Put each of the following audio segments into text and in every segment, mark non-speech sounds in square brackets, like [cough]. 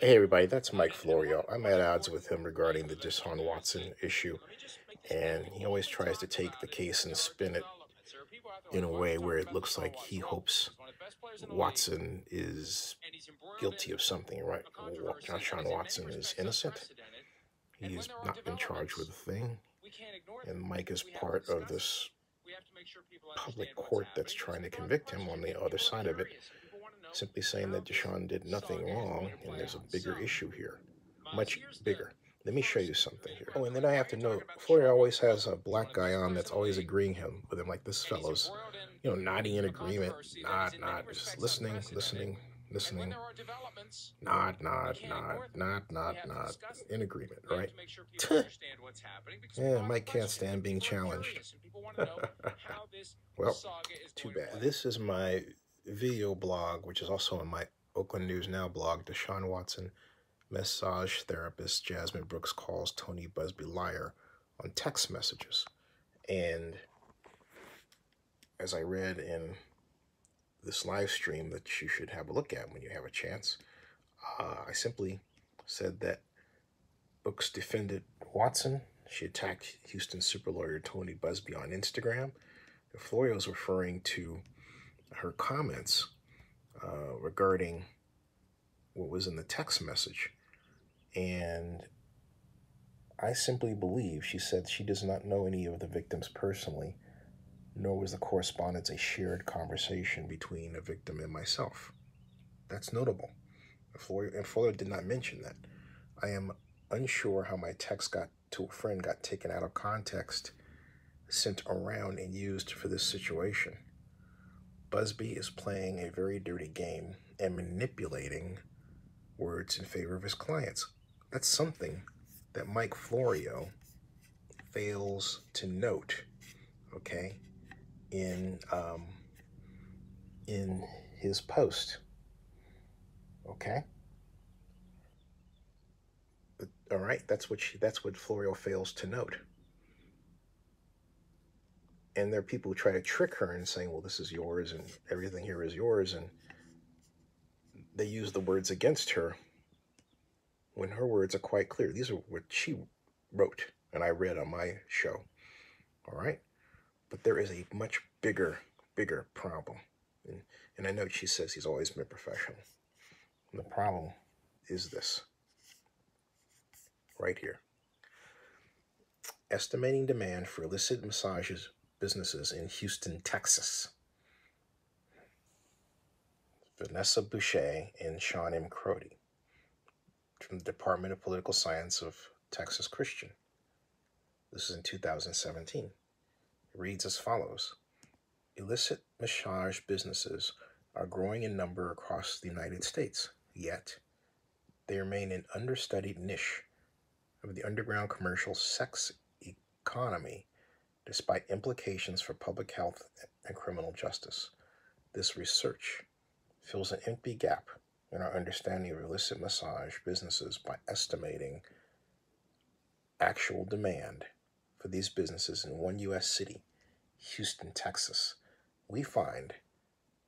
Hey everybody, that's Mike Florio. I'm at odds with him regarding the Deshaun Watson issue, and he always tries to take the case and spin it in a way where it looks like he hopes Watson is guilty of something, right? Deshaun Watson is innocent. He's not been charged with a thing, and Mike is part of this public court that's trying to convict him on the other side of it simply saying that Deshaun did nothing wrong, and there's a bigger issue here, much bigger. Let me show you something here. Oh, and then I have to know, Florio always has a black guy on that's always agreeing him with him, like this fellow's, you know, nodding in agreement, nod, nod, just listening, listening, listening, nod, nod, nod, nod, nod, nod, in agreement, right? [laughs] yeah, Mike can't stand being challenged. [laughs] well, too bad. This is my video blog, which is also on my Oakland News Now blog, Deshaun Watson, massage therapist Jasmine Brooks calls Tony Buzbee liar on text messages. And as I read in this live stream that you should have a look at when you have a chance, uh, I simply said that Brooks defended Watson. She attacked Houston super lawyer Tony Buzbee on Instagram. Florio is referring to her comments uh, regarding what was in the text message. And I simply believe she said she does not know any of the victims personally, nor was the correspondence a shared conversation between a victim and myself. That's notable. And Florio did not mention that. I am unsure how my text got to a friend got taken out of context, sent around, and used for this situation. Buzbee is playing a very dirty game and manipulating words in favor of his clients. That's something that Mike Florio fails to note, okay, in um, in his post, okay. But, all right, that's what she, that's what Florio fails to note and there are people who try to trick her and saying, well, this is yours and everything here is yours. And they use the words against her when her words are quite clear. These are what she wrote and I read on my show. All right. But there is a much bigger, bigger problem. And, and I know she says he's always been professional. And the problem is this right here. Estimating demand for illicit massages businesses in Houston, Texas. Vanessa Bouche and Sean M. Crotty from the Department of Political Science of Texas Christian. This is in 2017. It reads as follows Illicit massage businesses are growing in number across the United States, yet they remain an understudied niche of the underground commercial sex economy despite implications for public health and criminal justice. This research fills an empty gap in our understanding of illicit massage businesses by estimating actual demand for these businesses in one U.S. city, Houston, Texas. We find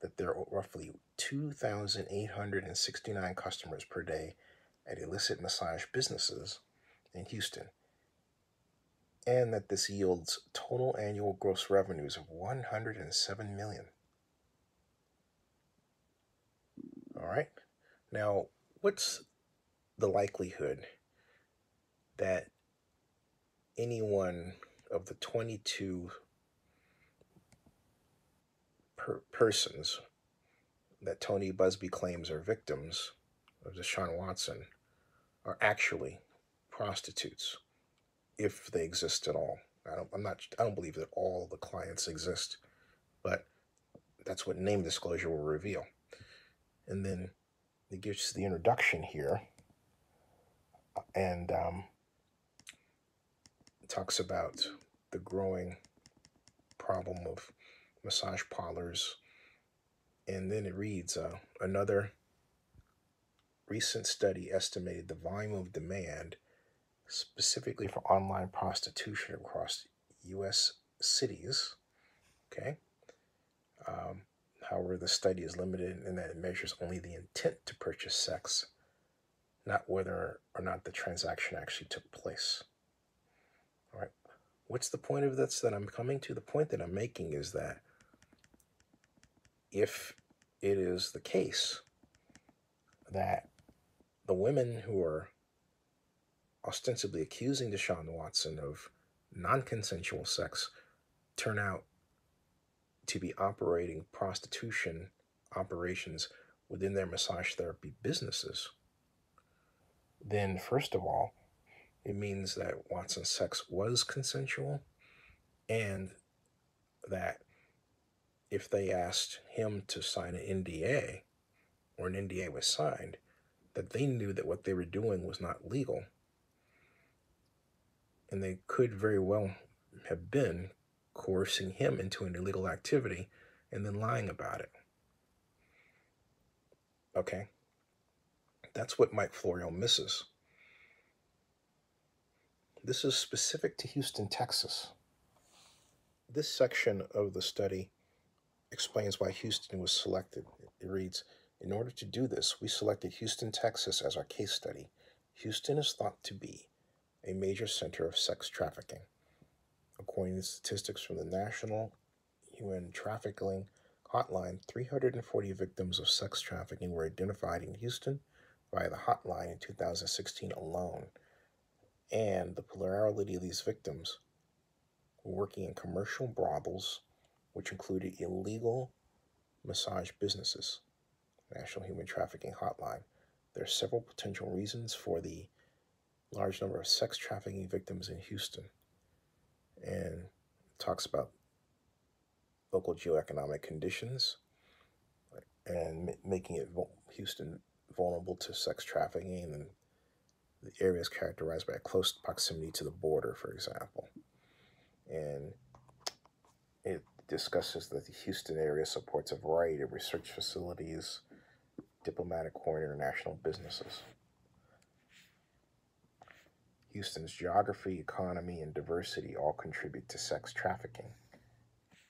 that there are roughly 2,869 customers per day at illicit massage businesses in Houston and that this yields total annual gross revenues of 107 million. All right. Now, what's the likelihood that any one of the 22 per persons that Tony Buzbee claims are victims of Deshaun Watson are actually prostitutes? If they exist at all. I don't, I'm not, I don't believe that all the clients exist, but that's what name disclosure will reveal. And then it gives the introduction here and um, talks about the growing problem of massage parlors. And then it reads uh, another recent study estimated the volume of demand specifically for online prostitution across U.S. cities. Okay. Um, however, the study is limited in that it measures only the intent to purchase sex, not whether or not the transaction actually took place. All right. What's the point of this that I'm coming to? The point that I'm making is that if it is the case that the women who are ostensibly accusing Deshaun Watson of non consensual sex turn out to be operating prostitution operations within their massage therapy businesses, then first of all, it means that Watson's sex was consensual and that if they asked him to sign an NDA or an NDA was signed, that they knew that what they were doing was not legal. And they could very well have been coercing him into an illegal activity and then lying about it. Okay? That's what Mike Florio misses. This is specific to Houston, Texas. This section of the study explains why Houston was selected. It reads In order to do this, we selected Houston, Texas as our case study. Houston is thought to be a major center of sex trafficking. According to statistics from the National Human Trafficking Hotline, 340 victims of sex trafficking were identified in Houston via the hotline in 2016 alone. And the plurality of these victims were working in commercial brothels which included illegal massage businesses. National Human Trafficking Hotline. There are several potential reasons for the large number of sex trafficking victims in Houston. And talks about local geoeconomic conditions and making it Houston vulnerable to sex trafficking and the area is characterized by a close proximity to the border, for example. And it discusses that the Houston area supports a variety of research facilities, diplomatic corps, and international businesses. Houston's geography, economy, and diversity all contribute to sex trafficking.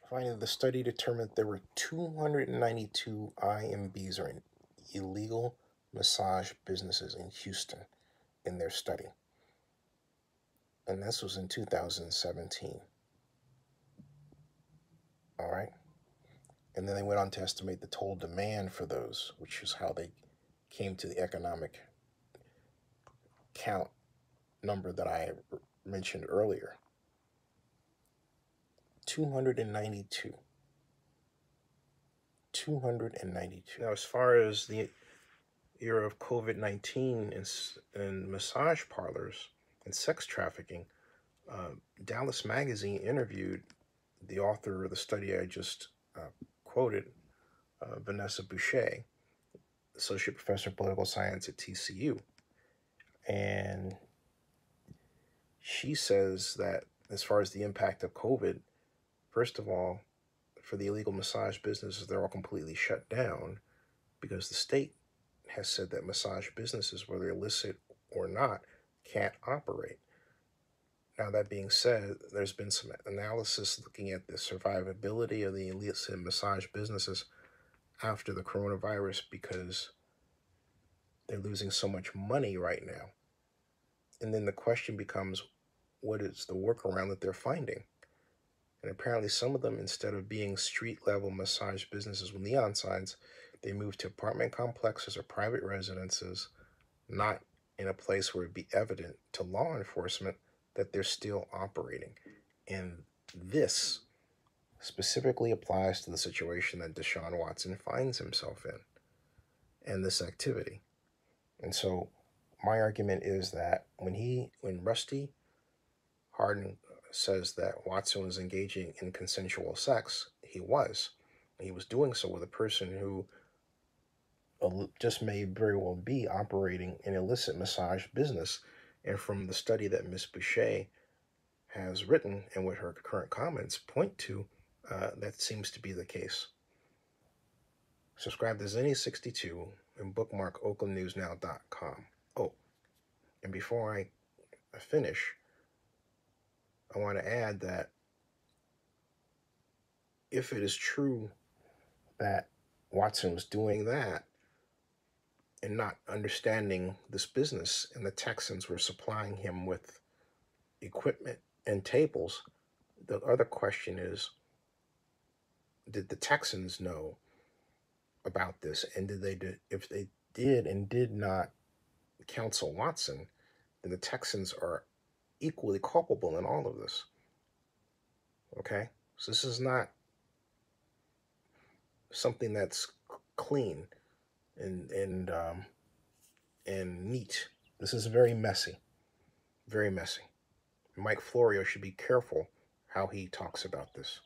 Finally, the study determined there were 292 IMBs or illegal massage businesses in Houston in their study. And this was in 2017. All right. And then they went on to estimate the total demand for those, which is how they came to the economic count number that I mentioned earlier 292. 292. Now, as far as the era of COVID 19 and, and massage parlors and sex trafficking, uh, Dallas Magazine interviewed the author of the study I just uh, quoted, uh, Vanessa Bouche, Associate Professor of Political Science at TCU. And she says that as far as the impact of COVID, first of all, for the illegal massage businesses, they're all completely shut down because the state has said that massage businesses, whether illicit or not, can't operate. Now, that being said, there's been some analysis looking at the survivability of the illicit massage businesses after the coronavirus because they're losing so much money right now. And then the question becomes what is the workaround that they're finding? And apparently, some of them, instead of being street level massage businesses with neon signs, they moved to apartment complexes or private residences, not in a place where it'd be evident to law enforcement that they're still operating. And this specifically applies to the situation that Deshaun Watson finds himself in and this activity. And so my argument is that when he when Rusty Hardin says that Watson was engaging in consensual sex, he was. He was doing so with a person who just may very well be operating an illicit massage business and from the study that Ms. Bouche has written and what her current comments point to, uh, that seems to be the case. Subscribe to Zennie62 and bookmark oaklandnewsnow.com. Oh, and before I finish, I want to add that if it is true that Watson was doing that, and not understanding this business, and the Texans were supplying him with equipment and tables. The other question is did the Texans know about this? And did they, do, if they did and did not counsel Watson, then the Texans are equally culpable in all of this. Okay? So this is not something that's clean and and um, and neat. This is very messy, very messy. Mike Florio should be careful how he talks about this.